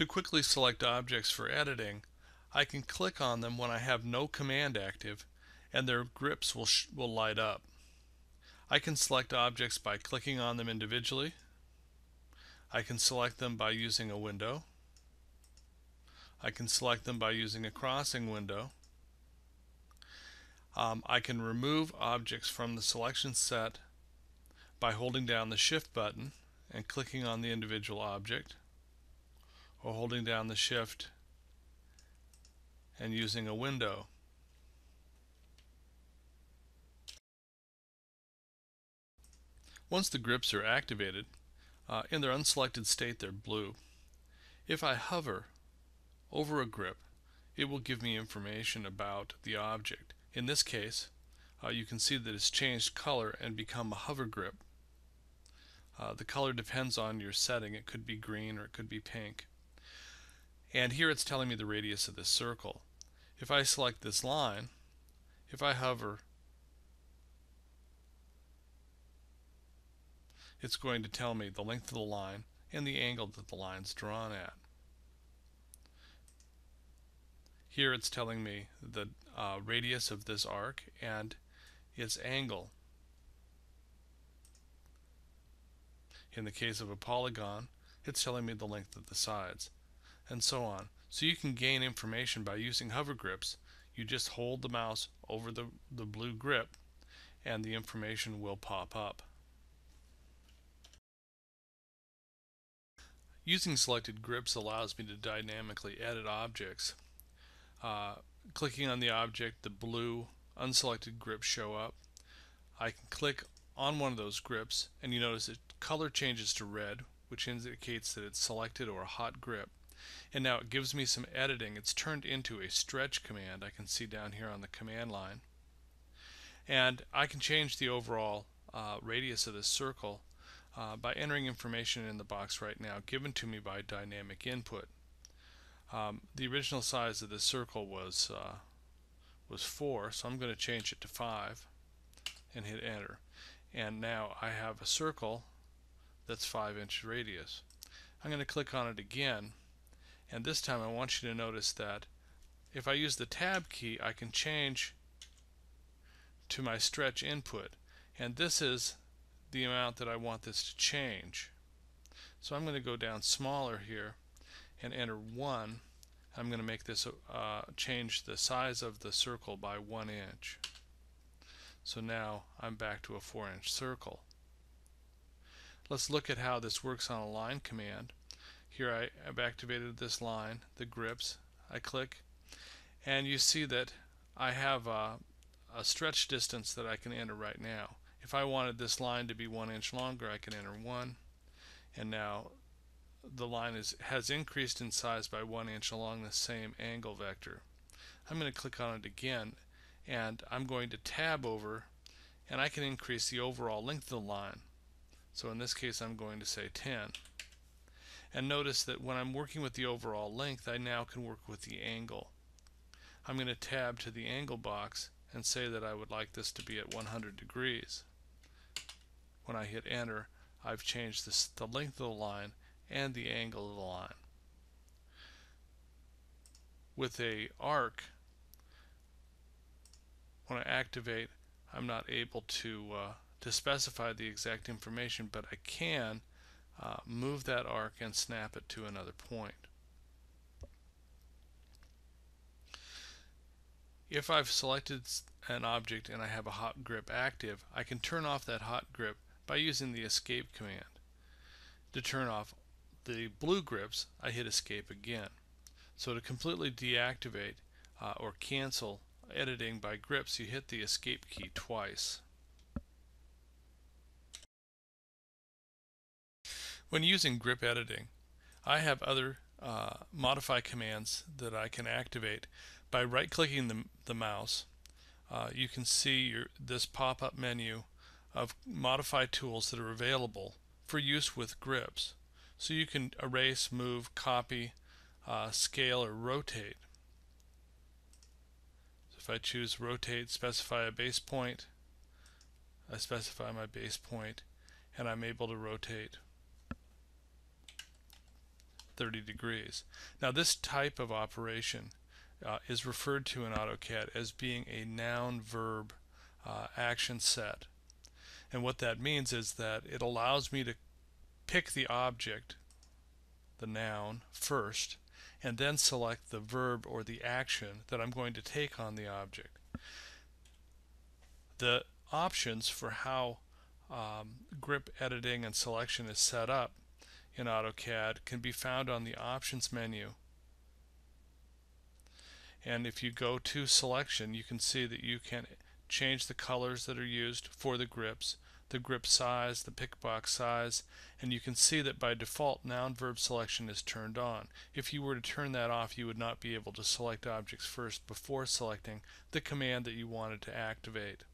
To quickly select objects for editing, I can click on them when I have no command active and their grips will, will light up. I can select objects by clicking on them individually. I can select them by using a window. I can select them by using a crossing window. Um, I can remove objects from the selection set by holding down the shift button and clicking on the individual object or holding down the shift and using a window. Once the grips are activated, uh, in their unselected state they're blue. If I hover over a grip, it will give me information about the object. In this case, uh, you can see that it's changed color and become a hover grip. Uh, the color depends on your setting. It could be green or it could be pink. And here it's telling me the radius of this circle. If I select this line, if I hover, it's going to tell me the length of the line and the angle that the line's drawn at. Here it's telling me the uh, radius of this arc and its angle. In the case of a polygon, it's telling me the length of the sides, and so on. So you can gain information by using hover grips. You just hold the mouse over the, the blue grip and the information will pop up. Using selected grips allows me to dynamically edit objects uh, clicking on the object, the blue unselected grips show up. I can click on one of those grips and you notice that color changes to red, which indicates that it's selected or a hot grip. And now it gives me some editing. It's turned into a stretch command I can see down here on the command line. And I can change the overall uh, radius of this circle uh, by entering information in the box right now given to me by dynamic input. Um, the original size of this circle was uh, was 4, so I'm going to change it to 5 and hit enter. And now I have a circle that's 5 inch radius. I'm going to click on it again and this time I want you to notice that if I use the tab key I can change to my stretch input and this is the amount that I want this to change. So I'm going to go down smaller here and enter 1 I'm going to make this uh, change the size of the circle by 1 inch. So now I'm back to a 4 inch circle. Let's look at how this works on a line command. Here I have activated this line, the grips. I click and you see that I have a, a stretch distance that I can enter right now. If I wanted this line to be one inch longer I can enter 1 and now the line is, has increased in size by one inch along the same angle vector. I'm going to click on it again and I'm going to tab over and I can increase the overall length of the line. So in this case I'm going to say 10. And notice that when I'm working with the overall length I now can work with the angle. I'm going to tab to the angle box and say that I would like this to be at 100 degrees. When I hit enter I've changed this, the length of the line and the angle of the line. With a arc, when I activate, I'm not able to uh, to specify the exact information, but I can uh, move that arc and snap it to another point. If I've selected an object and I have a hot grip active, I can turn off that hot grip by using the escape command. To turn off the blue grips, I hit escape again. So to completely deactivate uh, or cancel editing by grips, you hit the escape key twice. When using grip editing, I have other uh, modify commands that I can activate by right-clicking the, the mouse. Uh, you can see your, this pop-up menu of modify tools that are available for use with grips. So you can erase, move, copy, uh, scale, or rotate. So if I choose rotate, specify a base point, I specify my base point, and I'm able to rotate 30 degrees. Now this type of operation uh, is referred to in AutoCAD as being a noun verb uh, action set. And what that means is that it allows me to pick the object, the noun, first, and then select the verb or the action that I'm going to take on the object. The options for how um, grip editing and selection is set up in AutoCAD can be found on the options menu and if you go to selection you can see that you can change the colors that are used for the grips the grip size, the pick box size, and you can see that by default noun verb selection is turned on. If you were to turn that off you would not be able to select objects first before selecting the command that you wanted to activate.